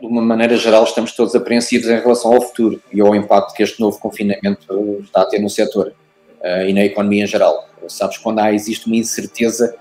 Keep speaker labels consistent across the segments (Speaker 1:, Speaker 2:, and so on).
Speaker 1: de uma maneira geral, estamos todos apreensivos em relação ao futuro e ao impacto que este novo confinamento está a ter no setor uh, e na economia em geral. Sabes, quando há, existe uma incerteza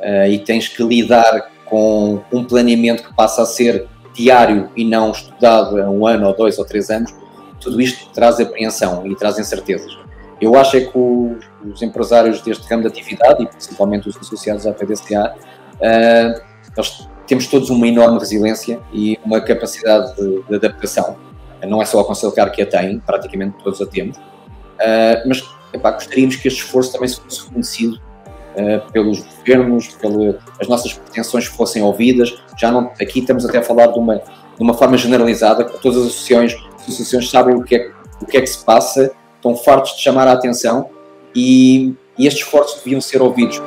Speaker 1: uh, e tens que lidar com um planeamento que passa a ser diário e não estudado há um ano ou dois ou três anos, tudo isto traz apreensão e traz incertezas. Eu acho é que os, os empresários deste ramo de atividade, e principalmente os associados à PDCA, uh, nós temos todos uma enorme resiliência e uma capacidade de, de adaptação. Não é só a Conselcar que a tem, praticamente todos a temos, uh, mas epá, gostaríamos que este esforço também se fosse reconhecido uh, pelos governos, as nossas pretensões fossem ouvidas. Já não, aqui estamos até a falar de uma, de uma forma generalizada, que todas as associações, as associações sabem o que, é, o que é que se passa, estão fartos de chamar a atenção e, e estes esforços deviam ser ouvidos.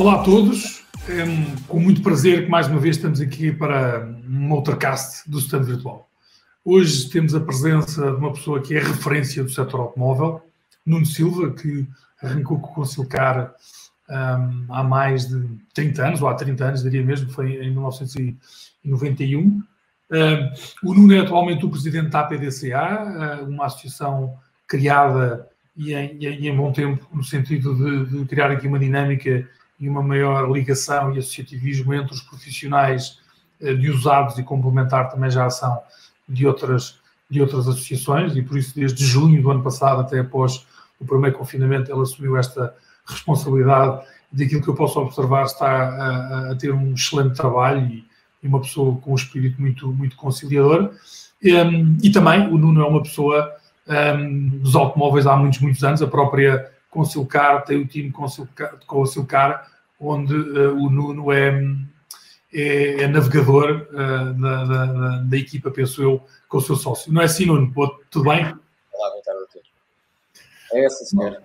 Speaker 2: Olá a todos, é com muito prazer que mais uma vez estamos aqui para um Motorcast do Stand Virtual. Hoje temos a presença de uma pessoa que é referência do setor automóvel, Nuno Silva, que arrancou com o Concilcar um, há mais de 30 anos, ou há 30 anos, diria mesmo, foi em 1991. Um, o Nuno é atualmente o presidente da APDCA, uma associação criada e em, e em bom tempo, no sentido de, de criar aqui uma dinâmica e uma maior ligação e associativismo entre os profissionais eh, de usados e complementar também já a ação de outras, de outras associações e por isso desde junho do ano passado até após o primeiro confinamento ela assumiu esta responsabilidade daquilo que eu posso observar está a, a ter um excelente trabalho e, e, uma pessoa com um espírito muito, muito conciliador. Um, e também o Nuno é uma pessoa um, dos automóveis há muitos, muitos anos, a própria Concilcar tem o time Concilcar, Concilcar onde uh, o Nuno é, é, é navegador uh, da, da, da, equipa, penso eu, com o seu sócio. Não é assim, Nuno? Tudo bem?
Speaker 1: Olá, boa tarde a todos. É essa, senhora.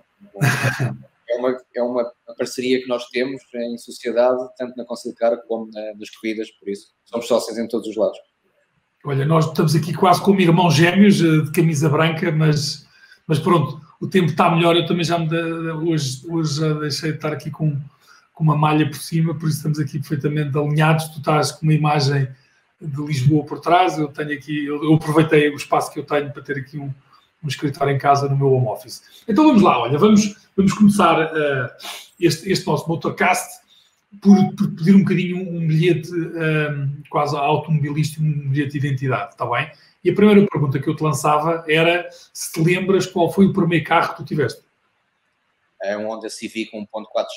Speaker 1: é uma, é uma parceria que nós temos em sociedade, tanto na Concilcar como na, nas corridas, por isso somos sócios em todos os lados.
Speaker 2: Olha, nós estamos aqui quase como irmãos gêmeos eh, de camisa branca, mas, mas pronto, o tempo está melhor. Eu também já me hoje, hoje já deixei de estar aqui com com uma malha por cima, por isso estamos aqui perfeitamente alinhados. Tu estás com uma imagem de Lisboa por trás, eu tenho aqui, eu, aproveitei o espaço que eu tenho para ter aqui um, um escritório em casa no meu home office. Então vamos lá, olha, vamos, vamos começar uh, este, este nosso motorcast por, por, pedir um bocadinho um bilhete uh, quase automobilístico, um bilhete de identidade, está bem? E a primeira pergunta que eu te lançava era se te lembras qual foi o primeiro carro que tu tiveste?
Speaker 1: é um Honda Civic 1.4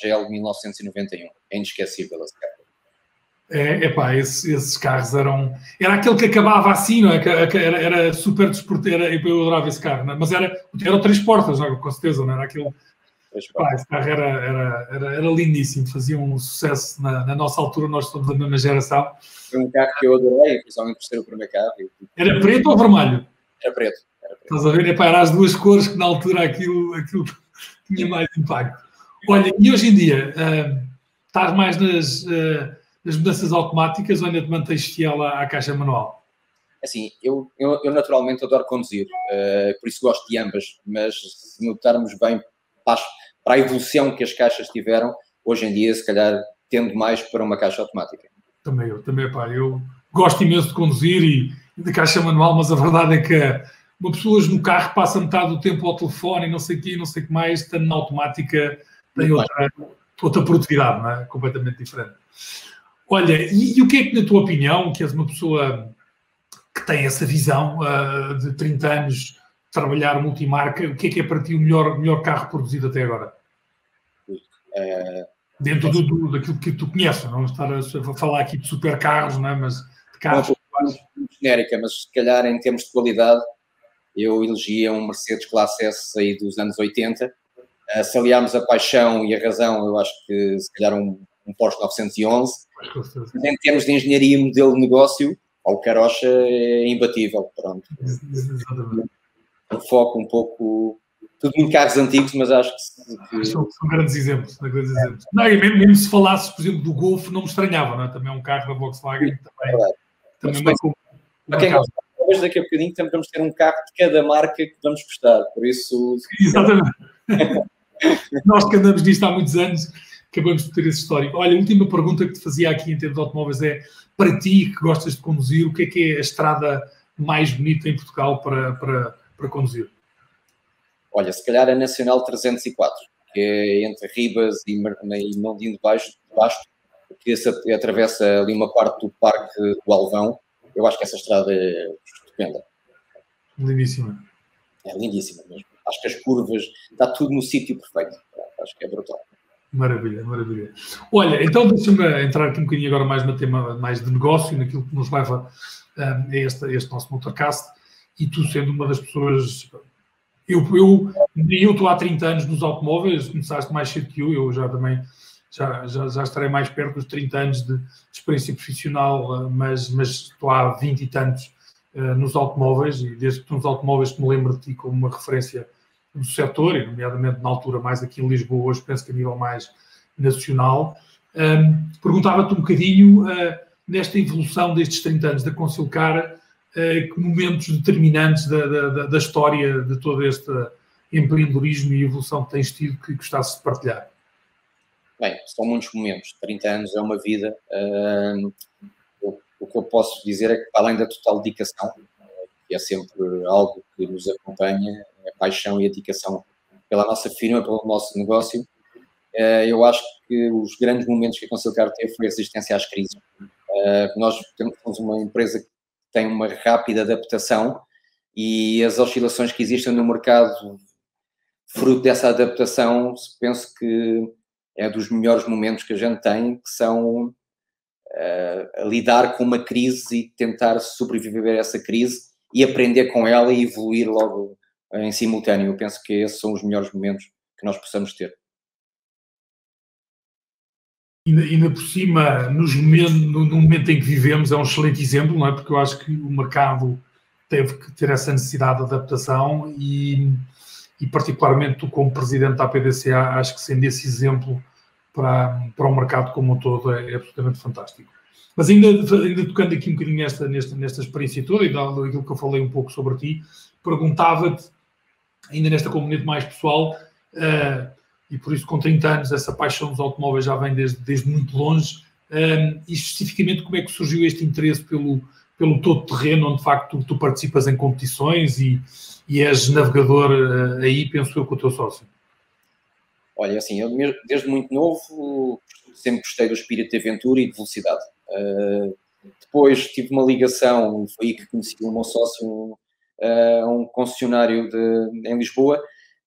Speaker 1: GL de 1991. É inesquecível esse carro.
Speaker 2: É, epá, esses, esses carros eram. Era aquele que acabava assim, não é? Era, era super desportivo. Eu adorava esse carro, é? mas era, era três portas, não é? com certeza, não era aquele. Epá, esse carro era, era, era, era, lindíssimo, fazia um sucesso na, na, nossa altura, nós somos da mesma geração.
Speaker 1: Foi um carro que eu adorei, principalmente por ser o primeiro carro.
Speaker 2: Era preto ou vermelho?
Speaker 1: Era preto. Era preto.
Speaker 2: Estás a ver? Epá, eram as duas cores que na altura aquilo, aquilo tinha mais impacto. Olha, e hoje em dia, uh, estás mais nas, uh, nas mudanças automáticas ou ainda te mantens fiel à, à caixa manual?
Speaker 1: Assim, eu, eu, eu naturalmente adoro conduzir, uh, por isso gosto de ambas, mas se notarmos bem para, para a evolução que as caixas tiveram, hoje em dia, se calhar, tendo mais para uma caixa automática.
Speaker 2: Também eu, também, pá, eu gosto imenso de conduzir e de caixa manual, mas a verdade é que uma pessoa no carro passa metade do tempo ao telefone e não sei o quê, não sei o que mais, estando na automática tem outra, outra produtividade, não é? Completamente diferente. Olha, e, e, o que é que, na tua opinião, que és uma pessoa que tem essa visão uh, de 30 anos de trabalhar multimarca, o que é que é para ti o melhor, melhor carro produzido até agora? Dentro do, do, daquilo que tu conheces, não estar a falar aqui de supercarros, não é? mas de carros.
Speaker 1: Genérica, mas se calhar em termos de qualidade, eu elegia um Mercedes Classe S aí dos anos 80. Uh, se aliarmos a paixão e a razão, eu acho que se calhar um, um Porsche 911. Mas em termos de engenharia e modelo de negócio, o Carocha é imbatível. Pronto. Um foco um pouco. Tudo em carros antigos, mas acho que.
Speaker 2: São, são, grandes exemplos. São grandes é. exemplos. Não, mesmo, mesmo, se falasses, por exemplo, do Golf, não me estranhava, não é? Também é um carro da Volkswagen. Também, também mas,
Speaker 1: quem gosta depois daqui a bocadinho também vamos ter um carro de cada marca que vamos gostar, por isso...
Speaker 2: Exatamente. nós que andamos nisto há muitos anos, acabamos de ter esse histórico. Olha, a última pergunta que te fazia aqui em termos de automóveis é, para ti que gostas de conduzir, o que é que é a estrada mais bonita em Portugal para, para, para conduzir?
Speaker 1: Olha, se calhar a Nacional 304, que é entre Ribas e, e Mondinho de Baixo, de que atravessa ali uma parte do Parque do Alvão. Eu acho que essa estrada é estupenda.
Speaker 2: Lindíssima.
Speaker 1: É lindíssima mesmo. Acho que as curvas, está tudo no sítio perfeito. Acho que é brutal.
Speaker 2: Maravilha, maravilha. Olha, então deixa-me entrar aqui um bocadinho agora mais no tema mais de negócio, naquilo que nos leva um, a este, a este nosso motorcast, e tu sendo uma das pessoas. Eu, eu, eu estou há 30 anos nos automóveis, começaste mais cedo que eu, eu já também já, já, já estarei mais perto dos 30 anos de, de experiência profissional, mas, mas estou há 20 e tantos uh, nos automóveis, e desde que nos automóveis que me lembro de ti como uma referência do setor, e nomeadamente na altura mais aqui em Lisboa, hoje penso que a nível mais nacional. Um, Perguntava-te um bocadinho, uh, nesta evolução destes 30 anos da Concilcar, momentos determinantes da, da, da, história de todo este empreendedorismo e evolução que tens tido que gostasses de partilhar?
Speaker 1: Bem, são muitos momentos. 30 anos é uma vida. Uh, o, o, que eu posso dizer é que, além da total dedicação, que é sempre algo que nos acompanha, a paixão e a dedicação pela nossa firma, pelo nosso negócio, uh, eu acho que os grandes momentos que a Conciliar teve foi a resistência às crises. Uh, nós temos uma empresa que tem uma rápida adaptação e as oscilações que existem no mercado, fruto dessa adaptação, penso que é dos melhores momentos que a gente tem, que são uh, lidar com uma crise e tentar sobreviver a essa crise e aprender com ela e evoluir logo em simultâneo. Eu penso que esses são os melhores momentos que nós possamos ter.
Speaker 2: Ainda, por cima, nos momentos, no, no, momento em que vivemos, é um excelente exemplo, não é? Porque eu acho que o mercado teve que ter essa necessidade de adaptação e, e particularmente tu, como presidente da PDCA, acho que sendo esse exemplo para, para o mercado como um todo é, é absolutamente fantástico. Mas ainda, ainda tocando aqui um bocadinho nesta, nesta, nesta experiência toda e dado aquilo que eu falei um pouco sobre ti, perguntava-te, ainda nesta componente mais pessoal, uh, e por isso com 30 anos essa paixão dos automóveis já vem desde, desde muito longe, uh, e especificamente como é que surgiu este interesse pelo, pelo todo terreno, onde de facto tu, tu participas em competições e, e és navegador uh, aí, penso eu, com o teu sócio.
Speaker 1: Olha, assim, eu desde muito novo sempre gostei do espírito de aventura e de velocidade. Uh, depois tive uma ligação, foi aí que conheci o meu sócio, uh, um concessionário de, em Lisboa,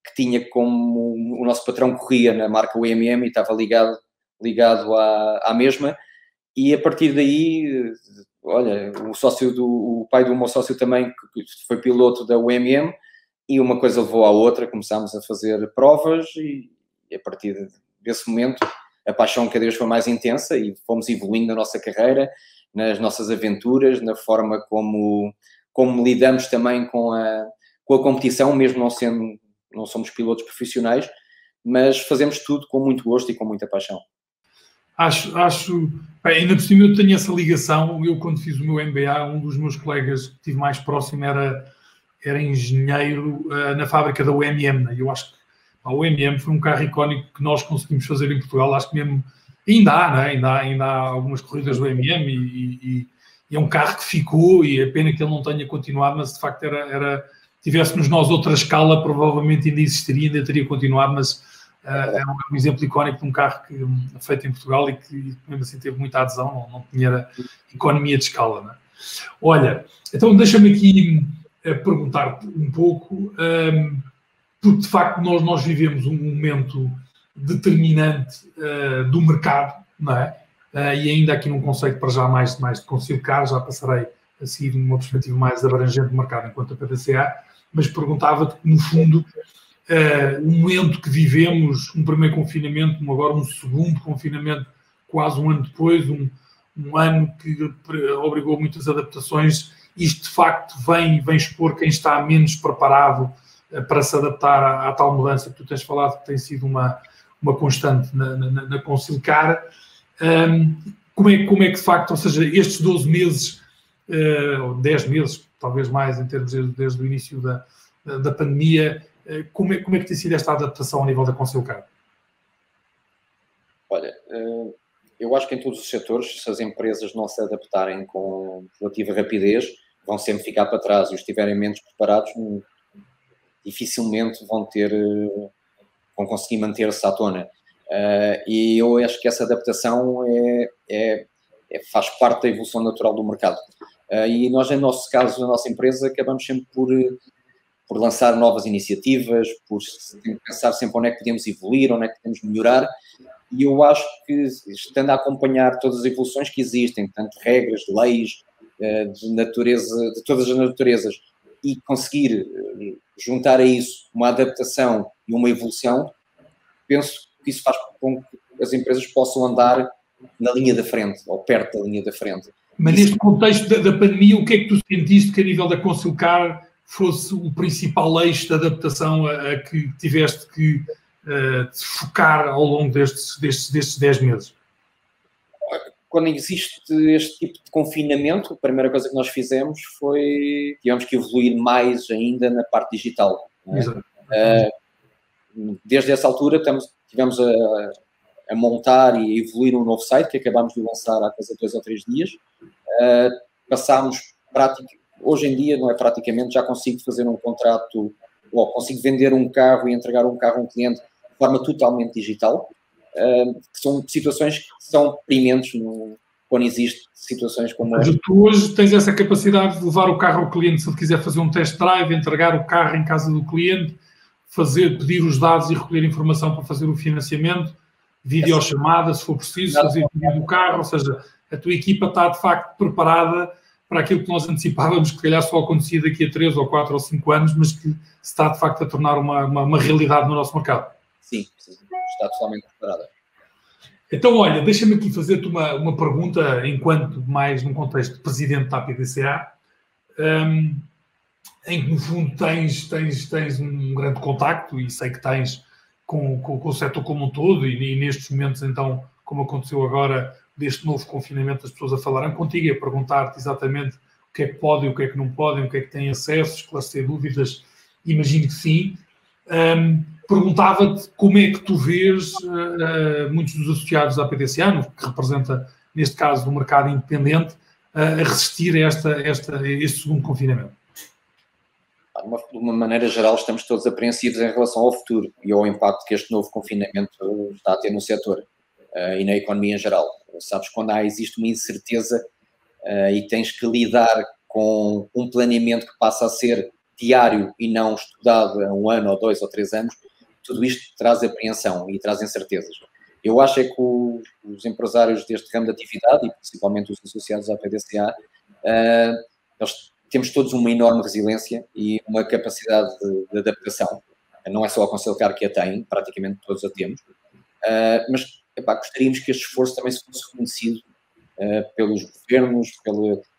Speaker 1: que tinha como o nosso patrão corria na marca UMM e estava ligado, ligado à, à mesma, e a partir daí, olha, o sócio do, o pai do meu sócio também foi piloto da UMM, e uma coisa levou à outra, começámos a fazer provas e a partir desse momento a paixão cada vez foi mais intensa e fomos evoluindo na nossa carreira, nas nossas aventuras, na forma como, como lidamos também com a, com a competição, mesmo não sendo, não somos pilotos profissionais, mas fazemos tudo com muito gosto e com muita paixão.
Speaker 2: Acho, acho bem, ainda por cima eu tenho essa ligação, eu quando fiz o meu MBA, um dos meus colegas que estive mais próximo era, era engenheiro uh, na fábrica da UMM, né? eu acho que a UMM foi um carro icónico que nós conseguimos fazer em Portugal, acho que mesmo ainda há, né? ainda, há ainda há algumas corridas do UMM e, e, e, é um carro que ficou e é pena que ele não tenha continuado, mas de facto era, era tivéssemos nós outra escala, provavelmente ainda existiria, ainda teria continuado, mas uh, é um, exemplo icónico de um carro que, um, feito em Portugal e que mesmo assim teve muita adesão, não, não tinha economia de escala. Né? Olha, então deixa-me aqui uh, perguntar-te um pouco. Um, porque de facto nós, nós vivemos um momento determinante uh, do mercado, não é? Uh, e ainda aqui num conceito para já mais, mais de conciliar, já passarei a seguir numa perspectiva mais abrangente do mercado enquanto a PDCA, mas perguntava-te, no fundo, uh, o momento que vivemos, um primeiro confinamento, um, agora um segundo confinamento, quase um ano depois, um, um ano que obrigou muitas adaptações, isto de facto vem, vem expor quem está menos preparado para se adaptar à, à, tal mudança que tu tens falado, que tem sido uma, uma constante na, na, na Concilcar. Um, como, é, como é que de facto, ou seja, estes 12 meses, uh, ou 10 meses, talvez mais, em termos de, desde o início da, da pandemia, como, é, como é que tem sido esta adaptação a nível da Conselcar?
Speaker 1: Olha, eu acho que em todos os setores, se as empresas não se adaptarem com relativa rapidez, vão sempre ficar para trás e os estiverem menos preparados, hum, dificilmente vão ter, vão conseguir manter-se à tona. e eu acho que essa adaptação é, é, é, faz parte da evolução natural do mercado. E nós, em nosso caso, na nossa empresa, acabamos sempre por por lançar novas iniciativas, por pensar sempre onde é que podemos evoluir, onde é que podemos melhorar. E eu acho que, estando a acompanhar todas as evoluções que existem, tanto regras, leis, eh, de natureza, de todas as naturezas, e conseguir eh, juntar a isso uma adaptação e uma evolução, penso que isso faz com que as empresas possam andar na linha da frente, ou perto da linha da frente.
Speaker 2: Mas neste contexto da, da pandemia, o que é que tu sentiste que a nível da Consilcar fosse o principal eixo de adaptação a, a que tiveste que uh, focar ao longo destes, destes, destes 10 meses?
Speaker 1: Quando existe este tipo de confinamento, a primeira coisa que nós fizemos foi, tivemos que evoluir mais ainda na parte digital. É? Uh, desde essa altura estamos, tivemos a, a, montar e a evoluir um novo site que acabámos de lançar há coisa dois ou três dias. Uh, passámos prática, hoje em dia, não é praticamente, já consigo fazer um contrato, ou consigo vender um carro e entregar um carro a um cliente de forma totalmente digital, uh, são situações que são primentes no, quando existe situações como
Speaker 2: esta. Tu hoje tens essa capacidade de levar o carro ao cliente, se ele quiser fazer um test drive, entregar o carro em casa do cliente, fazer, pedir os dados e recolher informação para fazer o financiamento, videochamada, se for preciso, fazer pedido do carro, ou seja, a tua equipa está de facto preparada para aquilo que nós antecipávamos, que se calhar só acontecia daqui a 3 ou 4 ou 5 anos, mas que se está de facto a tornar uma, uma, uma realidade no nosso mercado.
Speaker 1: Sim, está totalmente preparada.
Speaker 2: Então, olha, deixa-me aqui fazer-te uma, uma pergunta, enquanto mais num contexto de presidente da APDCA, um, em que no fundo tens, tens, tens um grande contacto e sei que tens com, com, com o setor como um todo e, e nestes momentos, então, como aconteceu agora, deste novo confinamento, as pessoas a falarem contigo e a perguntar-te exatamente o que é que podem, o que é que não podem, o que é que têm acesso, esclarecer dúvidas, imagino que sim. Um, Perguntava-te como é que tu vês uh, muitos dos associados à PDCA, que representa, neste caso, o mercado independente, uh, a resistir a, esta, esta, a este segundo confinamento.
Speaker 1: De uma maneira geral, estamos todos apreensivos em relação ao futuro e ao impacto que este novo confinamento está a ter no setor uh, e na economia em geral. Sabes, quando há, existe uma incerteza uh, e tens que lidar com um planeamento que passa a ser diário e não estudado há um ano ou dois ou três anos, tudo isto traz apreensão e traz incertezas. Eu acho é que os empresários deste ramo de atividade, e principalmente os associados à PDCA, uh, nós temos todos uma enorme resiliência e uma capacidade de, de adaptação. Não é só a Conselcar que a tem, praticamente todos a temos, uh, mas epá, gostaríamos que este esforço também se fosse reconhecido uh, pelos governos,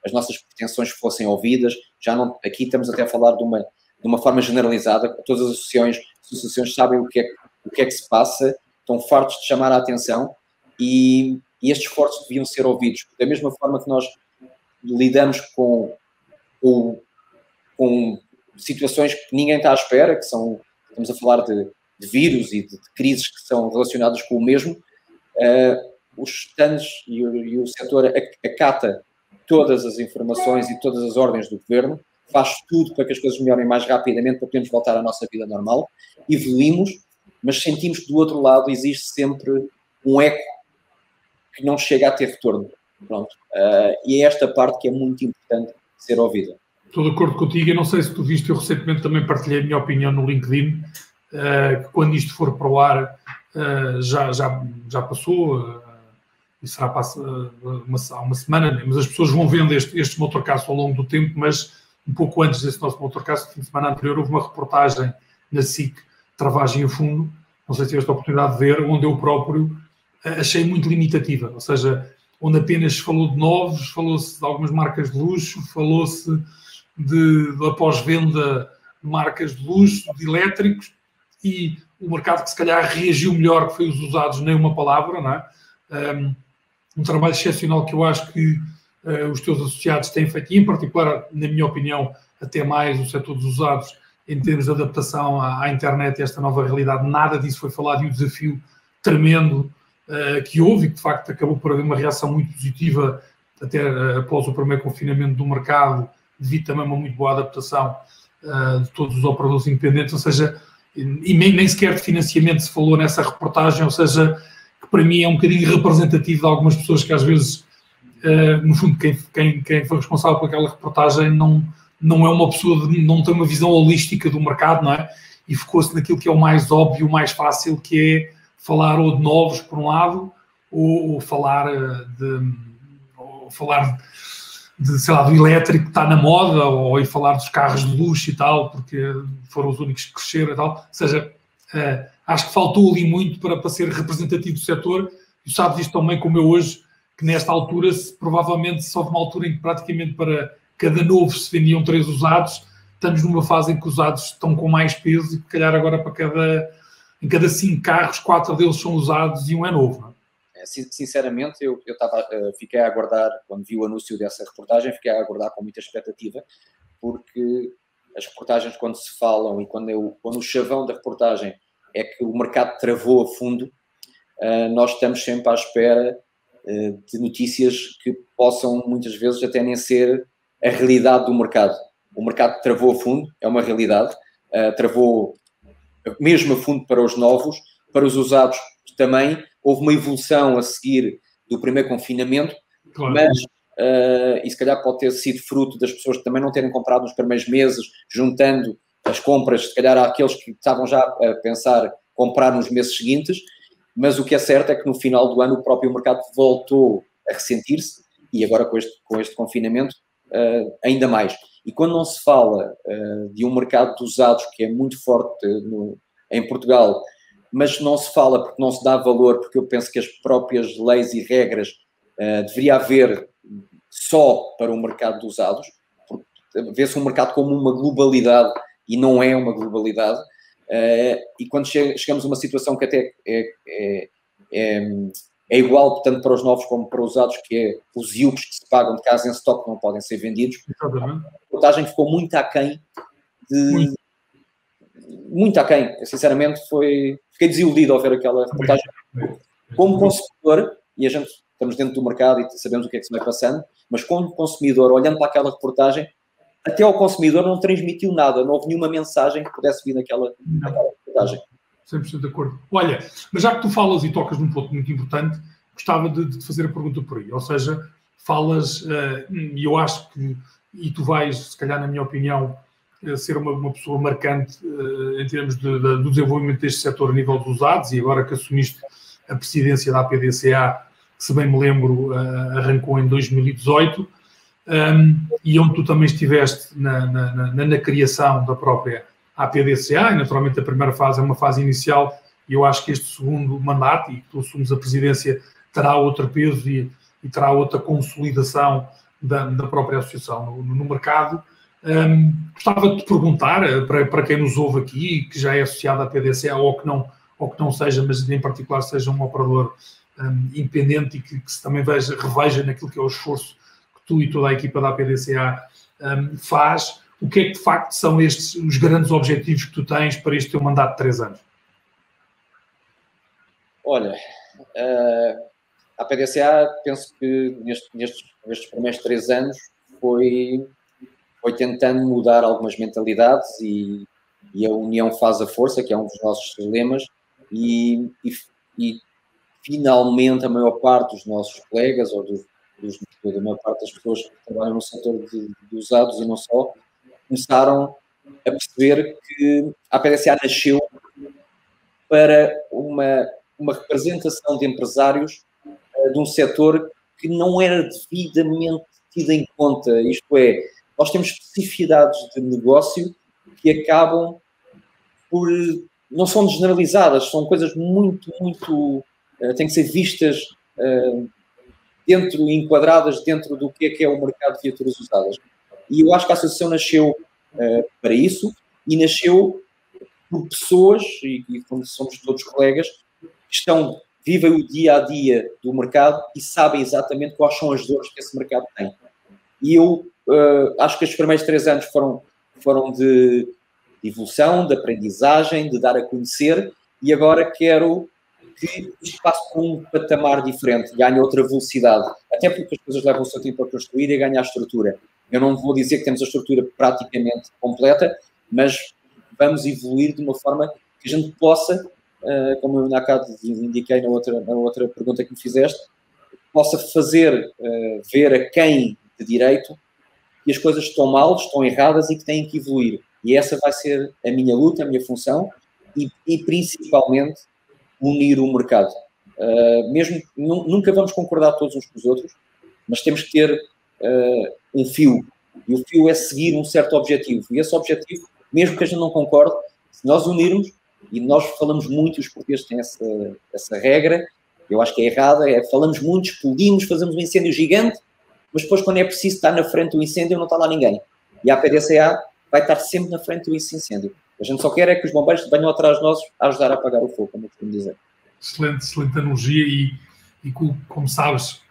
Speaker 1: as nossas pretensões fossem ouvidas. Já não, aqui estamos até a falar de uma, de uma forma generalizada, todas as associações, as associações sabem o que, é, o que é que se passa, estão fartos de chamar a atenção e, e estes esforços deviam ser ouvidos. Da mesma forma que nós lidamos com, com, com situações que ninguém está à espera, que são, estamos a falar de, de vírus e de, de, crises que são relacionadas com o mesmo, uh, os stands e o, e o setor acata todas as informações e todas as ordens do governo, faz tudo para que as coisas melhorem mais rapidamente, para podermos voltar à nossa vida normal, evoluímos, mas sentimos que do outro lado existe sempre um eco que não chega a ter retorno. Pronto. Uh, e é esta parte que é muito importante ser ouvida.
Speaker 2: Estou de acordo contigo. Eu não sei se tu viste, eu recentemente também partilhei a minha opinião no LinkedIn, uh, que quando isto for para o ar, uh, já, já, já passou, uh, e será passa, uma, uma semana, mas as pessoas vão vendo este, este motorcast ao longo do tempo, mas um pouco antes desse nosso motorcast, no fim de semana anterior, houve uma reportagem na SIC, Travagem a Fundo, não sei se tiveste a oportunidade de ver, onde eu próprio achei muito limitativa, ou seja, onde apenas falou de novos, falou-se de algumas marcas de luxo, falou-se de, de após-venda de marcas de luxo, de elétricos, e o mercado que se calhar reagiu melhor que foi os usados, nem uma palavra, não é? Um, um trabalho excepcional que eu acho que uh, os teus associados têm feito, e em particular, na minha opinião, até mais o setor dos usados, em termos de adaptação à, à internet e esta nova realidade, nada disso foi falado e o desafio tremendo uh, que houve e que de facto acabou por haver uma reação muito positiva até uh, após o primeiro confinamento do mercado, devido também a uma muito boa adaptação uh, de todos os operadores independentes, ou seja, e nem, nem sequer de financiamento se falou nessa reportagem, ou seja, que para mim é um bocadinho representativo de algumas pessoas que às vezes, no fundo, quem, quem, quem foi responsável por aquela reportagem não não é uma pessoa, de, não tem uma visão holística do mercado, não é? E focou-se naquilo que é o mais óbvio, o mais fácil, que é falar ou de novos, por um lado, ou, ou falar eh, de. Ou falar de, sei lá, do elétrico que está na moda, ou, ou falar dos carros de luxo e tal, porque foram os únicos que cresceram e tal. Ou seja, uh, acho que faltou ali muito para, para ser representativo do setor, e sabes isto também como eu hoje, que nesta altura, se, provavelmente só de uma altura em que praticamente para cada novo se vendiam três usados, estamos numa fase em que os usados estão com mais peso e, se calhar, agora para cada, em cada cinco carros, quatro deles são usados e um é novo.
Speaker 1: É? Sinceramente, eu, eu tava, uh, fiquei a aguardar, quando vi o anúncio dessa reportagem, fiquei a aguardar com muita expectativa, porque as reportagens, quando se falam e quando, eu, quando o chavão da reportagem é que o mercado travou a fundo, uh, nós estamos sempre à espera uh, de notícias que possam, muitas vezes, até nem ser a realidade do mercado. O mercado travou a fundo, é uma realidade, travou mesmo a fundo para os novos, para os usados também. Houve uma evolução a seguir do primeiro confinamento, claro. mas uh, e se calhar pode ter sido fruto das pessoas que também não terem comprado nos primeiros meses, juntando as compras, se calhar àqueles que estavam já a pensar comprar nos meses seguintes, mas o que é certo é que no final do ano o próprio mercado voltou a ressentir-se e agora com este, com este confinamento uh, ainda mais. E quando não se fala uh, de um mercado de usados que é muito forte no, em Portugal, mas não se fala porque não se dá valor, porque eu penso que as próprias leis e regras uh, deveria haver só para o mercado de usados, vê-se um mercado como uma globalidade e não é uma globalidade. Uh, e quando chegamos a uma situação que até é, é, é, é igual, portanto, para os novos como para os usados, que é os IUPs que se pagam de casa em stock não podem ser vendidos. Exatamente. A reportagem ficou muito aquém de... Muito. muito aquém. Eu, sinceramente, foi... fiquei desiludido ao ver aquela reportagem. Como consumidor, e a gente estamos dentro do mercado e sabemos o que é que se vai passando, mas como consumidor, olhando para aquela reportagem, até ao consumidor não transmitiu nada, não houve nenhuma mensagem que pudesse vir naquela, naquela reportagem.
Speaker 2: 100% de acordo. Olha, mas já que tu falas e tocas num ponto muito importante, gostava de, de fazer a pergunta por aí. Ou seja, falas, uh, e eu acho que, e tu vais, se calhar, na minha opinião, uh, ser uma, uma, pessoa marcante uh, em termos de, de, do desenvolvimento deste setor a nível dos usados, e agora que assumiste a presidência da APDCA, que, se bem me lembro, arrancou em 2018, um, e onde tu também estiveste na, na, na, na criação da própria à PDCA, e naturalmente a primeira fase é uma fase inicial, e eu acho que este segundo mandato, e que tu assumes a presidência, terá outro peso e, e terá outra consolidação da, da própria associação no, no mercado. Um, gostava de te perguntar, eh, para, para quem nos ouve aqui, que já é associado à PDCA ou que não, ou que não seja, mas em particular seja um operador um, independente e que, que, se também veja, reveja naquilo que é o esforço que tu e toda a equipa da PDCA um, faz, o que é que de facto são estes os grandes objetivos que tu tens para este teu mandato de três anos?
Speaker 1: Olha, uh, a PDCA, penso que nestes, nestes, nestes primeiros três anos foi, foi tentando mudar algumas mentalidades e, e, a união faz a força, que é um dos nossos lemas, e, e, e finalmente a maior parte dos nossos colegas ou dos, dos, da maior parte das pessoas que trabalham no setor de, de usados e não só, começaram a perceber que a PDCA nasceu para uma, uma representação de empresários uh, de um setor que não era devidamente tido em conta. Isto é, nós temos especificidades de negócio que acabam por. não são generalizadas, são coisas muito, muito. Uh, têm que ser vistas uh, dentro, enquadradas dentro do que é que é o mercado de viaturas usadas. E eu acho que a associação nasceu uh, para isso e nasceu por pessoas, e, e somos todos colegas, que estão, vivem o dia a dia do mercado e sabem exatamente quais são as dores que esse mercado tem. E eu uh, acho que os primeiros três anos foram, foram de, evolução, de aprendizagem, de dar a conhecer, e agora quero que isto passe por um patamar diferente, ganhe outra velocidade, até porque as coisas levam o seu tempo a construir e ganhar estrutura. Eu não vou dizer que temos a estrutura praticamente completa, mas vamos evoluir de uma forma que a gente possa, uh, como eu bocado indiquei na outra, na outra pergunta que me fizeste, possa fazer uh, ver a quem de direito que as coisas estão mal, estão erradas e que têm que evoluir. E essa vai ser a minha luta, a minha função e, e principalmente unir o mercado. Uh, mesmo nunca vamos concordar todos uns com os outros, mas temos que ter uh, um fio. E o fio é seguir um certo objetivo. E esse objetivo, mesmo que a gente não concorde, se nós unirmos, e nós falamos muito, os portugueses têm essa, essa regra, eu acho que é errada, é falamos muito, explodimos, fazemos um incêndio gigante, mas depois quando é preciso estar na frente do incêndio não está lá ninguém. E a PDCA vai estar sempre na frente do incêndio. A gente só quer é que os bombeiros venham atrás de nós a ajudar a apagar o fogo, como eu costumo dizer.
Speaker 2: Excelente, excelente analogia e, e como sabes,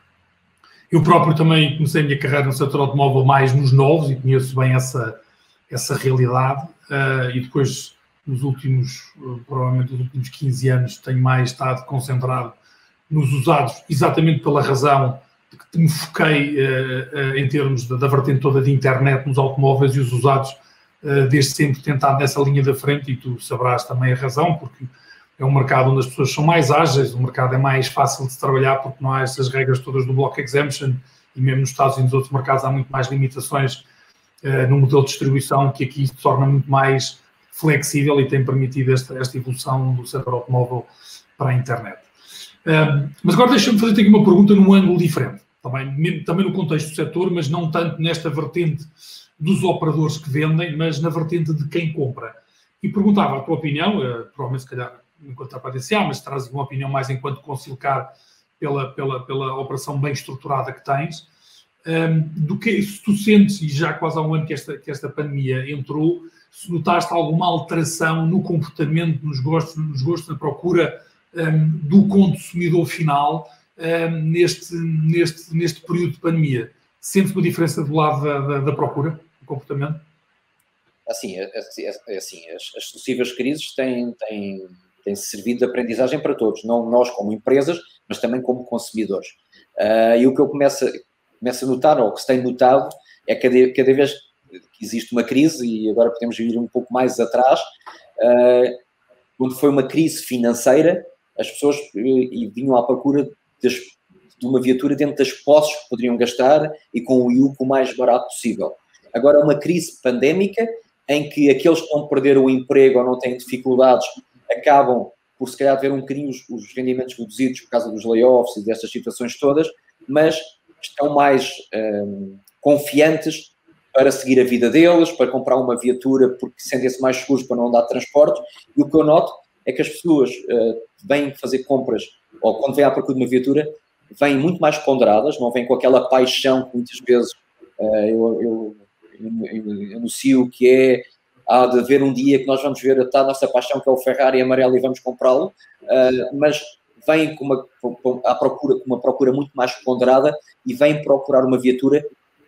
Speaker 2: eu próprio também comecei a minha carreira no setor automóvel mais nos novos e conheço bem essa, essa realidade. Uh, e depois nos últimos, uh, provavelmente nos últimos 15 anos, tenho mais estado concentrado nos usados, exatamente pela razão de que me foquei uh, em termos da, da vertente toda de internet nos automóveis e os usados desde sempre tentado nessa linha da frente e tu saberás também a razão, porque é um mercado onde as pessoas são mais ágeis, o mercado é mais fácil de trabalhar porque não há essas regras todas do block exemption e mesmo nos Estados Unidos e outros mercados há muito mais limitações uh, no modelo de distribuição que aqui se torna muito mais flexível e tem permitido esta, esta evolução do setor automóvel para a internet. Uh, mas agora deixa-me fazer aqui uma pergunta num ângulo diferente, também, também no contexto do setor, mas não tanto nesta vertente dos operadores que vendem, mas na vertente de quem compra. E perguntava a tua opinião, uh, provavelmente se calhar enquanto APDCA, mas traz uma opinião mais enquanto conciliar pela, pela, pela operação bem estruturada que tens, um, do que se tu sentes, e já quase há um ano que esta, que esta pandemia entrou, se notaste alguma alteração no comportamento, nos gostos, nos gostos na procura um, do consumidor final um, neste, neste, neste período de pandemia. Sentes uma diferença do lado da, da, da procura? comportamento?
Speaker 1: Assim, é, é, é, assim as, as, sucessivas crises têm, têm, têm servido de aprendizagem para todos, não nós como empresas, mas também como consumidores. Uh, e o que eu começo, começo a notar, ou que se tem notado, é que cada, cada vez que existe uma crise, e agora podemos ir um pouco mais atrás, uh, quando foi uma crise financeira, as pessoas e vinham à procura das, de uma viatura dentro das posses que poderiam gastar e com o IUC o mais barato possível. Agora, uma crise pandémica em que aqueles que vão perder o emprego ou não têm dificuldades acabam por, se calhar, ver um bocadinho os, os rendimentos reduzidos por causa dos layoffs e destas situações todas, mas estão mais um, confiantes para seguir a vida deles, para comprar uma viatura porque sentem-se mais seguros para não andar de transporte. E o que eu noto é que as pessoas uh, vêm fazer compras, ou quando vêm à procura de uma viatura, vêm muito mais ponderadas, não vêm com aquela paixão que muitas vezes uh, eu, eu anuncio que é há de haver um dia que nós vamos ver a, nossa paixão que é o Ferrari amarelo e vamos comprá-lo, uh, mas vem com uma, com, à procura, com uma procura muito mais ponderada e vem procurar uma viatura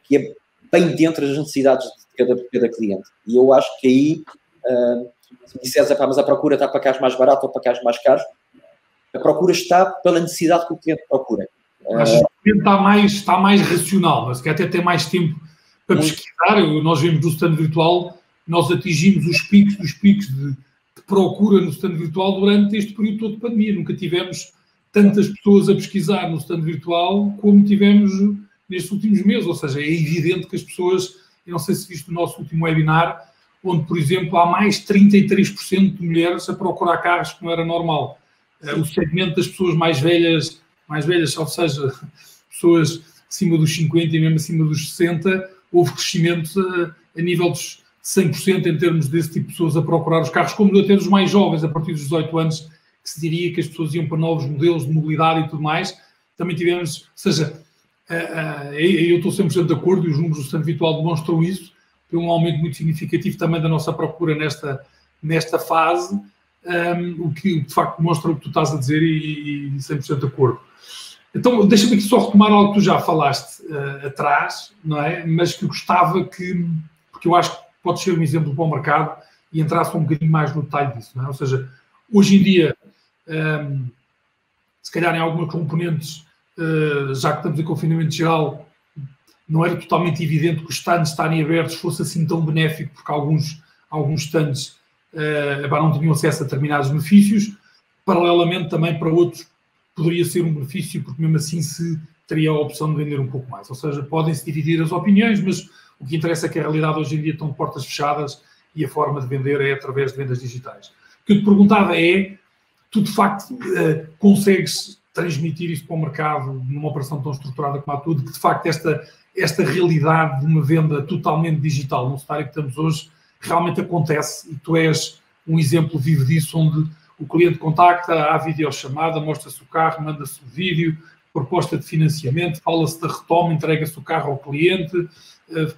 Speaker 1: que é bem dentro das necessidades de cada, de cada cliente. E eu acho que aí, uh, se disseres, mas a procura está para carros mais baratos ou para carros mais caros, a procura está pela necessidade que o cliente procura.
Speaker 2: Mas uh, o cliente está mais, está mais racional, mas quer até ter mais tempo para pesquisar. Nós vemos no stand virtual, nós atingimos os picos dos picos de, de, procura no stand virtual durante este período todo de pandemia. Nunca tivemos tantas pessoas a pesquisar no stand virtual como tivemos nestes últimos meses. Ou seja, é evidente que as pessoas, eu não sei se viste o nosso último webinar, onde, por exemplo, há mais 33% de mulheres a procurar carros que não era normal. Eh, o segmento das pessoas mais velhas, mais velhas, ou seja, pessoas acima dos 50 e mesmo acima dos 60, houve crescimento a, a nível dos 100% em termos desse tipo de pessoas a procurar os carros, como até dos mais jovens, a partir dos 18 anos, que se diria que as pessoas iam para novos modelos de mobilidade e tudo mais. Também tivemos, ou seja, eu estou 100% de acordo e os números do stand virtual demonstram isso, tem um aumento muito significativo também da nossa procura nesta, nesta fase, o que de facto demonstra o que tu estás a dizer e, e 100% de acordo. Então, deixa-me aqui só retomar algo que tu já falaste uh, atrás, não é? Mas que gostava que, porque eu acho que pode ser um exemplo para o mercado e entrasse um bocadinho mais no detalhe disso. É? Ou seja, hoje em dia, um, se calhar em algumas componentes, uh, já que estamos em confinamento geral, não era totalmente evidente que os stands estarem abertos fosse assim tão benéfico, porque alguns, alguns stands uh, não tinham acesso a determinados benefícios. Paralelamente, também para outros, poderia ser um benefício, porque mesmo assim se teria a opção de vender um pouco mais. Ou seja, podem-se dividir as opiniões, mas o que interessa é que a realidade hoje em dia estão portas fechadas e a forma de vender é através de vendas digitais. O que eu te perguntava é, tu de facto uh, consegues transmitir isso para o mercado numa operação tão estruturada como a tua, de que de facto esta, esta realidade de uma venda totalmente digital no cenário que estamos hoje realmente acontece e tu és um exemplo vivo disso, onde o cliente contacta, há videochamada, mostra-se o carro, manda-se o vídeo, proposta de financiamento, fala-se da retoma, entrega-se o carro ao cliente,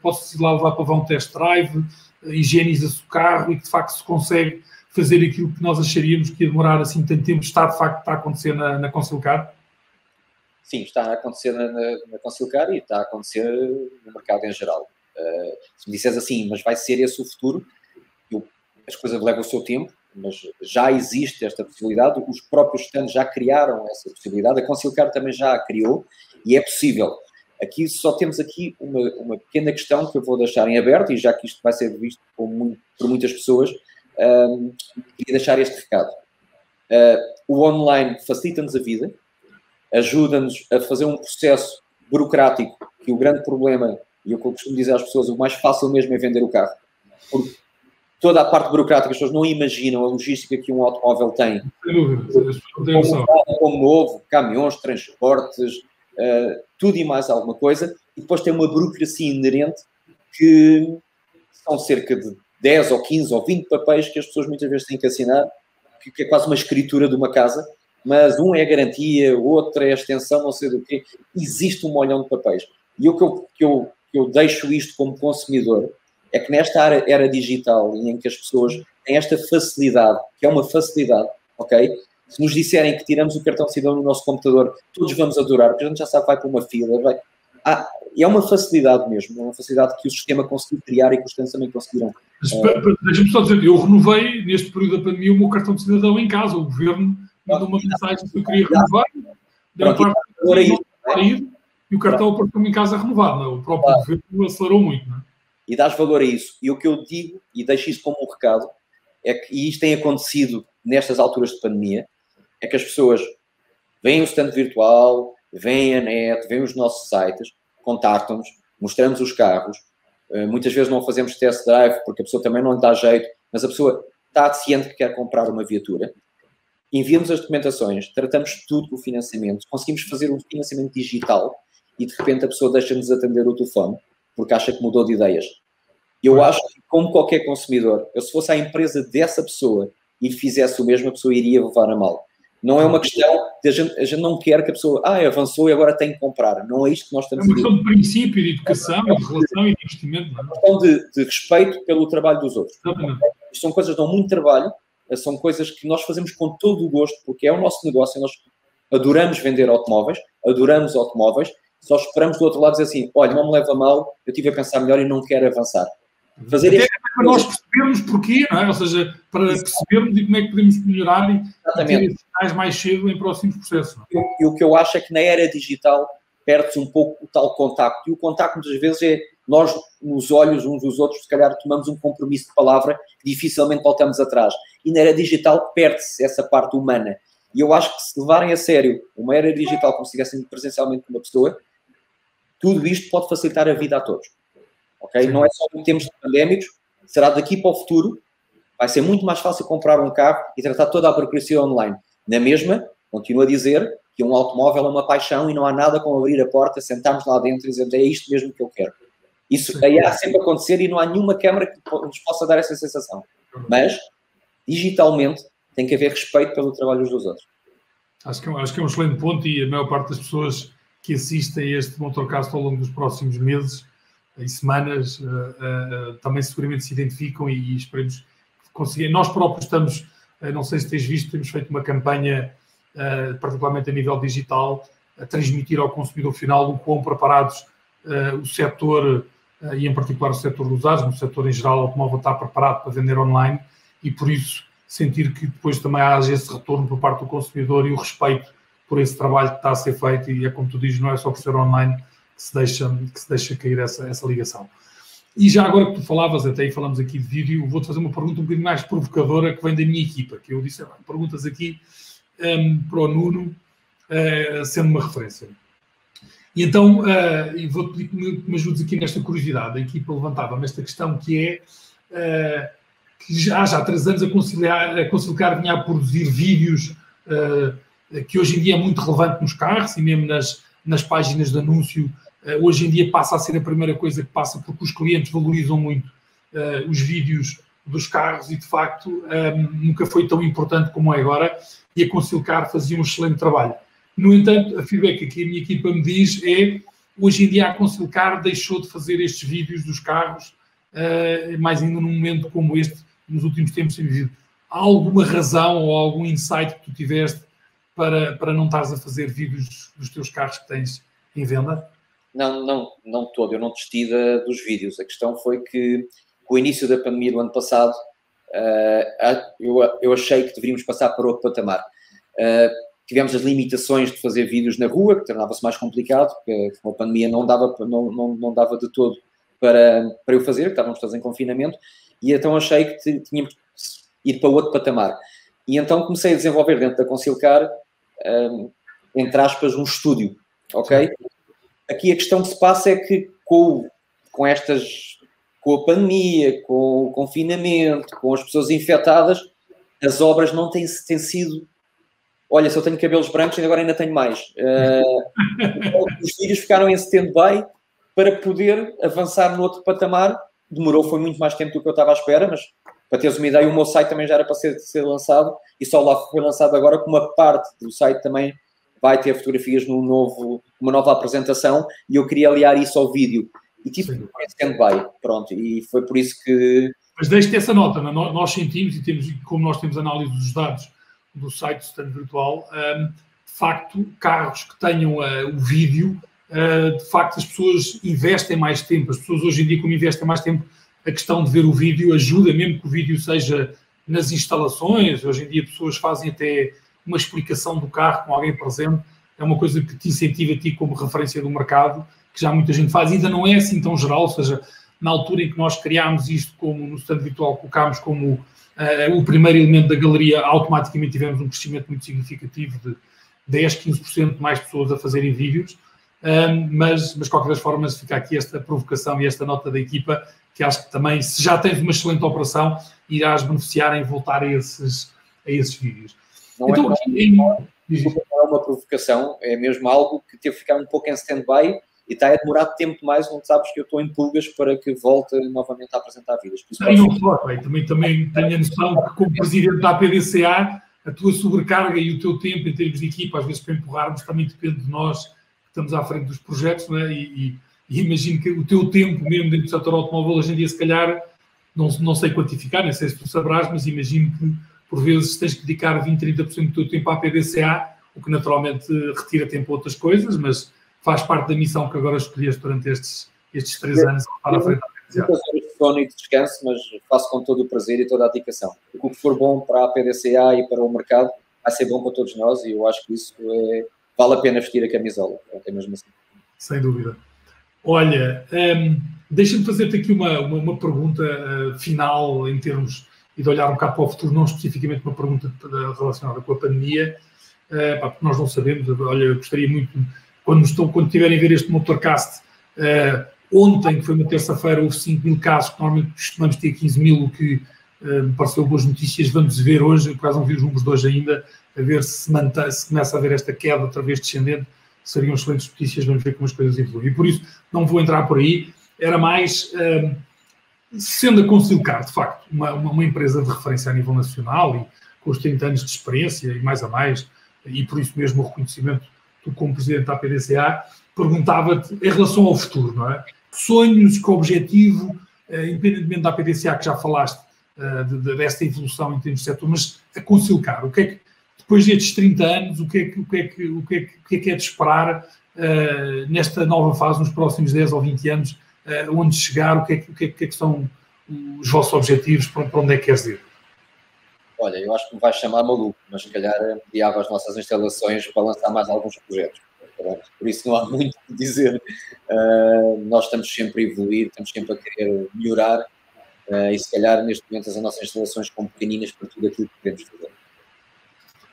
Speaker 2: pode-se lá levar para vão test drive, eh, higieniza-se o carro e que de facto se consegue fazer aquilo que nós acharíamos que ia demorar assim tanto tempo, está de facto está a acontecer na, na Consilcar?
Speaker 1: Sim, está a acontecer na, na Consilcar e está a acontecer no mercado em geral. Uh, se me disseres assim, mas vai ser esse o futuro, eu, as coisas levam o seu tempo, mas já existe esta possibilidade, os próprios stands já criaram essa possibilidade, a Concilcar também já a criou e é possível. Aqui só temos aqui uma, uma pequena questão que eu vou deixar em aberto, e já que isto vai ser visto por, muito, por muitas pessoas, um, queria deixar este recado. Uh, o online facilita-nos a vida, ajuda-nos a fazer um processo burocrático, que o grande problema, e eu costumo dizer às pessoas, o mais fácil mesmo é vender o carro. Porque toda a parte burocrática, as pessoas não imaginam a logística que um automóvel tem. Como, como novo, caminhões, transportes, uh, tudo e mais alguma coisa. E depois tem uma burocracia inerente que são cerca de 10 ou 15 ou 20 papéis que as pessoas muitas vezes têm que assinar, que, é quase uma escritura de uma casa, mas um é a garantia, outro é a extensão, não sei do quê. Existe um molhão de papéis. E o que eu, que eu, que eu deixo isto como consumidor é que nesta era, era digital e em que as pessoas têm esta facilidade, que é uma facilidade, ok? Se nos disserem que tiramos o cartão de cidadão no nosso computador, todos vamos adorar, porque a gente já sabe que vai para uma fila, vai. Ah, é uma facilidade mesmo, é uma facilidade que o sistema conseguiu criar e que os clientes também conseguiram.
Speaker 2: Uh... Deixa-me só dizer, eu renovei neste período da pandemia o meu cartão de cidadão em casa. O governo mandou uma mensagem que eu queria renovar, deu parte de ir, e o cartão apareceu-me em casa renovado. Não? É? O próprio ah. governo acelerou muito. Não é?
Speaker 1: e dás valor a isso. E o que eu digo, e deixo isso como um recado, é que, e isto tem acontecido nestas alturas de pandemia, é que as pessoas veem o stand virtual, veem a net, veem os nossos sites, contactam-nos, mostramos os carros, eh, muitas vezes não fazemos test drive porque a pessoa também não lhe dá jeito, mas a pessoa está ciente que quer comprar uma viatura, enviamos as documentações, tratamos tudo com o financiamento, conseguimos fazer um financiamento digital e de repente a pessoa deixa-nos atender o telefone porque acha que mudou de ideias. Eu acho que, como qualquer consumidor, eu se fosse a empresa dessa pessoa e fizesse o mesmo, a pessoa iria levar a mal. Não é uma questão de a gente, a gente não quer que a pessoa, ah, avançou e agora tem que comprar. Não é isto que nós estamos
Speaker 2: a. É uma questão de princípio, de educação, de relação e de investimento.
Speaker 1: É uma questão de, de, respeito pelo trabalho dos outros. Exatamente. Isto são coisas que dão muito trabalho, são coisas que nós fazemos com todo o gosto, porque é o nosso negócio, nós adoramos vender automóveis, adoramos automóveis, só esperamos do outro lado dizer assim: olha, não me leva mal, eu estive a pensar melhor e não quero avançar.
Speaker 2: Fazer Até este... para nós percebermos porquê, não é? ou seja, para percebermos e como é que podemos melhorar e, Exatamente. Sinais mais cedo em próximos processos.
Speaker 1: E, o que eu acho é que na era digital perde-se um pouco o tal contacto. E o contacto muitas vezes é nós, nos olhos uns dos outros, se calhar tomamos um compromisso de palavra que dificilmente voltamos atrás. E na era digital perde-se essa parte humana. E eu acho que se levarem a sério uma era digital como se estivessem presencialmente com uma pessoa, tudo isto pode facilitar a vida a todos. Ok? Não é só em termos pandémicos, será daqui para o futuro, vai ser muito mais fácil comprar um carro e tratar toda a burocracia online. Na mesma, continuo a dizer que um automóvel é uma paixão e não há nada como abrir a porta, sentarmos lá dentro e dizer é isto mesmo que eu quero. Isso aí há sempre a acontecer e não há nenhuma câmara que nos possa dar essa sensação. Mas, digitalmente, tem que haver respeito pelo trabalho dos outros.
Speaker 2: Acho que, é acho que é um excelente ponto e a maior parte das pessoas que assistem a este Motorcast ao longo dos próximos meses e semanas uh, uh, também seguramente se identificam e, e esperemos conseguir. Nós próprios estamos, não sei se tens visto, temos feito uma campanha, particularmente a nível digital, a transmitir ao consumidor final o quão preparados o setor e em particular o setor dos usados, no setor em geral, o automóvel está preparado para vender online e por isso sentir que depois também haja esse retorno por parte do consumidor e o respeito por esse trabalho que está a ser feito e é como tu dizes, não é só por ser online que se deixa, que se deixa cair essa, essa ligação. E já agora que tu falavas, até aí falamos aqui de vídeo, vou-te fazer uma pergunta um bocadinho mais provocadora que vem da minha equipa, que eu disse, perguntas aqui um, para o Nuno, uh, sendo uma referência. E então, uh, vou-te pedir que me, me, ajudes aqui nesta curiosidade. A equipa levantava-me esta questão que é uh, que já, já há três anos a conciliar, a conciliar vinha a produzir vídeos uh, que hoje em dia é muito relevante nos carros e mesmo nas, nas páginas de anúncio. Hoje em dia passa a ser a primeira coisa que passa porque os clientes valorizam muito os vídeos dos carros e de facto um, nunca foi tão importante como é agora e a Concilcar fazia um excelente trabalho. No entanto, a feedback que a minha equipa me diz é hoje em dia a Concilcar deixou de fazer estes vídeos dos carros, uh, mais ainda num momento como este, nos últimos tempos tem vivido. Há alguma razão ou algum insight que tu tiveste para, para não estares a fazer vídeos dos teus carros que tens em venda?
Speaker 1: Não, não, não todo. Eu não desisti dos vídeos. A questão foi que, com o início da pandemia do ano passado, uh, eu, eu achei que deveríamos passar para outro patamar. Uh, tivemos as limitações de fazer vídeos na rua, que tornava-se mais complicado, porque a pandemia não dava, não, não, não dava de todo para, para eu fazer, estávamos todos em confinamento, e então achei que tínhamos que ir para outro patamar. E então comecei a desenvolver dentro da Concilcar, entre aspas, um estúdio, ok? Aqui a questão que se passa é que com, com estas, com a pandemia, com o confinamento, com as pessoas infectadas, as obras não têm, têm sido olha, se eu tenho cabelos brancos, agora ainda tenho mais. Uh, os vídeos ficaram em stand-by para poder avançar no outro patamar. Demorou, foi muito mais tempo do que eu estava à espera, mas para teres uma ideia, o meu site também já era para ser, ser lançado e só lá foi lançado agora com uma parte do site também vai ter fotografias num novo, uma nova apresentação e eu queria aliar isso ao vídeo. E tipo, stand-by, pronto, e foi por isso que...
Speaker 2: Mas deixe essa nota, é? nós sentimos e temos, como nós temos análise dos dados do site do stand virtual, um, de facto, carros que tenham uh, o vídeo, uh, de facto, as pessoas investem mais tempo. As pessoas hoje em dia, como investem mais tempo, a questão de ver o vídeo ajuda, mesmo que o vídeo seja nas instalações. Hoje em dia, pessoas fazem até uma explicação do carro com alguém presente. É uma coisa que te incentiva a ti como referência do mercado, que já muita gente faz. Ainda não é assim tão geral, ou seja, na altura em que nós criámos isto como no stand virtual, colocámos como uh, o primeiro elemento da galeria, automaticamente tivemos um crescimento muito significativo de 10, 15% mais pessoas a fazerem vídeos, um, mas, mas de qualquer das formas fica aqui esta provocação e esta nota da equipa, que acho que também, se já tens uma excelente operação, irás beneficiar em voltar a esses, a esses vídeos.
Speaker 1: Não então, é, em... não é uma provocação, é mesmo algo que teve que ficar um pouco em stand-by e está a demorar tempo mais, onde sabes que eu estou em pulgas para que volte novamente a apresentar vidas.
Speaker 2: E não também, também tenho a noção que, como presidente da APDCA, a tua sobrecarga e o teu tempo em termos de equipa, às vezes para empurrarmos, também depende de nós que estamos à frente dos projetos, não é? e, e, e imagino que o teu tempo mesmo dentro do setor automóvel, hoje em dia, se calhar, não, não sei quantificar, nem sei se tu sabrás, mas imagino que por vezes tens que dedicar 20, 30% do teu tempo à APDCA, o que naturalmente retira tempo a outras coisas, mas faz parte da missão que agora escolheste durante estes, estes três anos para a frente
Speaker 1: da de sono e de descanso, mas faço com todo o prazer e toda a dedicação. O que for bom para a PDCA e para o mercado vai ser bom para todos nós e eu acho que isso é, vale a pena vestir a camisola. É mesmo assim.
Speaker 2: Sem dúvida. Olha, um, deixa-me fazer-te aqui uma, uma, uma pergunta uh, final em termos e de olhar um bocado para o futuro, não especificamente uma pergunta relacionada com a pandemia, uh, pá, porque nós não sabemos. Olha, gostaria muito quando, estou, quando tiverem a ver este motorcast, uh, ontem, que foi uma terça-feira, houve 5 mil casos, que normalmente costumamos ter 15 mil, o que uh, me pareceu boas notícias. Vamos ver hoje, por acaso não vi os números de hoje ainda, a ver se, mantém, se começa a haver esta queda outra vez descendente, seriam excelentes notícias, vamos ver como as coisas evoluem. E por isso, não vou entrar por aí, era mais, uh, sendo a Concilcar, de facto, uma, uma, empresa de referência a nível nacional e com os 30 anos de experiência e mais a mais, e por isso mesmo o reconhecimento tu como presidente da PDCA, perguntava-te em relação ao futuro, não é? Sonhos, que objetivo, eh, independentemente da PDCA que já falaste, eh, de, de, desta evolução em termos de setor, mas a conciliar, o que é que, depois destes 30 anos, o que é que, o que, é, que, o que, é, que, o que, é, que é de esperar uh, nesta nova fase, nos próximos 10 ou 20 anos, onde chegar, o que, é, o, que é, o que, é, que são os vossos objetivos, para onde é que queres ir?
Speaker 1: Olha, eu acho que me vais chamar maluco, mas se calhar adiava as nossas instalações para lançar mais alguns projetos. Por isso não há muito a dizer. Uh, nós estamos sempre a evoluir, estamos sempre a querer melhorar uh, e se calhar neste momento as nossas instalações são pequeninas para tudo aquilo que queremos fazer.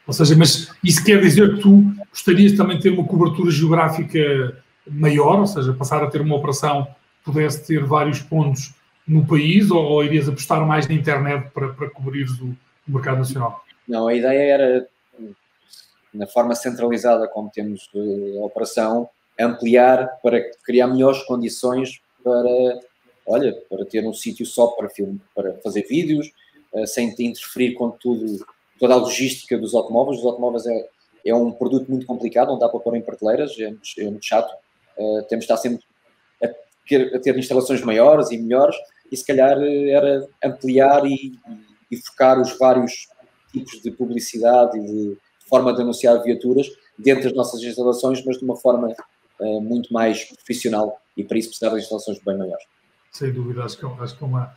Speaker 2: Ou seja, mas isso quer dizer que tu gostarias também de ter uma cobertura geográfica maior, ou seja, passar a ter uma operação pudesse ter vários pontos no país ou, ou irias apostar mais na internet para, para cobrir o, o mercado nacional?
Speaker 1: Não, a ideia era, na forma centralizada como temos eh, a operação, ampliar para criar melhores condições para, olha, para ter um sítio só para, filme, para fazer vídeos, uh, sem interferir com tudo, toda a logística dos automóveis. Os automóveis é, é um produto muito complicado, não dá para pôr em prateleiras, é, é muito chato. Uh, temos de estar sempre ter, ter, instalações maiores e melhores, e se calhar era ampliar e, e focar os vários tipos de publicidade e de forma de anunciar viaturas dentro das nossas instalações, mas de uma forma uh, muito mais profissional e para isso precisava de instalações bem maiores.
Speaker 2: Sem dúvida, acho que, é acho que é uma,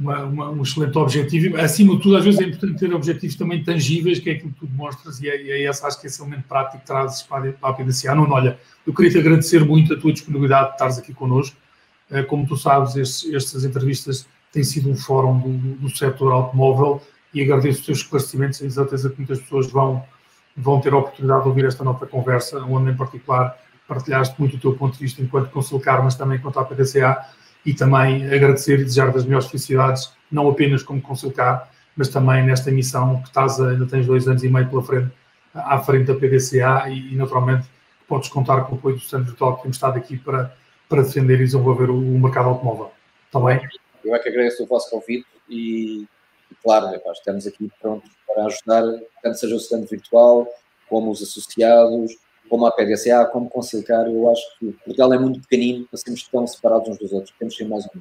Speaker 2: uma, uma, um excelente objetivo. Acima de tudo, às vezes é importante ter objetivos também tangíveis, que é aquilo que tu demonstras, e é, é esse, acho que esse elemento prático que trazes para, a PDCA. Não, olha, eu queria te agradecer muito a tua disponibilidade de estares aqui connosco. Uh, como tu sabes, estes, estas entrevistas têm sido um fórum do, do setor automóvel e agradeço os teus esclarecimentos. Tenho certeza que muitas pessoas vão, vão ter a oportunidade de ouvir esta nossa conversa, onde em particular partilhaste muito o teu ponto de vista enquanto Consulcar, mas também enquanto a PDCA, e também agradecer e desejar das melhores felicidades, não apenas como Consulcar, mas também nesta missão que estás, ainda tens dois anos e meio pela frente, à frente da PDCA e, naturalmente podes contar com o apoio do Centro Virtual que temos estado aqui para, para defender e desenvolver o, o mercado automóvel. Está bem?
Speaker 1: Eu é que agradeço o vosso convite e claro, rapaz, estamos aqui prontos para ajudar, tanto seja o stand virtual, como os associados, como a PDCA, como Concilcar. Eu acho que Portugal é muito pequenino, nós temos tão separados uns dos outros, temos que ser mais um.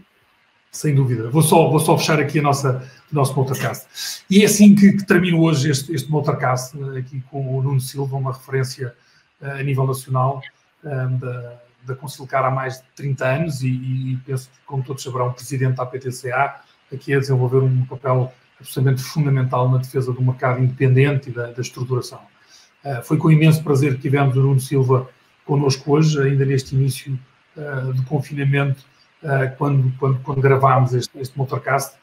Speaker 2: Sem dúvida. Vou só, vou só fechar aqui a nossa, o nosso Motorcast. E é assim que, que termino hoje este, este Motorcast, aqui com o Nuno Silva, uma referência uh, a nível nacional uh, da, da Concilcar há mais de 30 anos e, e penso que, como todos saberão, presidente da PTCA, aqui a desenvolver um papel absolutamente fundamental na defesa do mercado independente e da, da estruturação. Uh, foi com imenso prazer que tivemos o Nuno Silva connosco hoje, ainda neste início uh, do confinamento, uh, quando, quando, quando gravámos este, este Motorcast.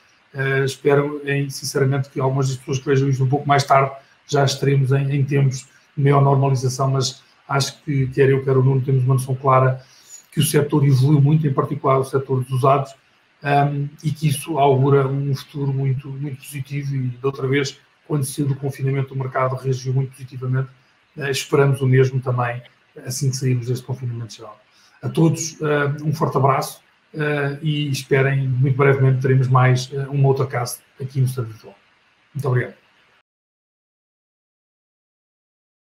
Speaker 2: espero, em, sinceramente, que algumas das pessoas que vejam isto um pouco mais tarde já estaremos em, em tempos de maior normalização, mas acho que quer eu, quer o Nuno, temos uma noção clara que o setor evoluiu muito, em particular o setor dos usados, um, e que isso augura um futuro muito, muito positivo e, de outra vez, quando saiu do confinamento, o mercado reagiu muito positivamente. Uh, esperamos o mesmo também assim que sairmos deste confinamento geral. A todos, uh, um forte abraço e esperem, muito brevemente, teremos mais um outro cast aqui no Estado Virtual. Muito obrigado.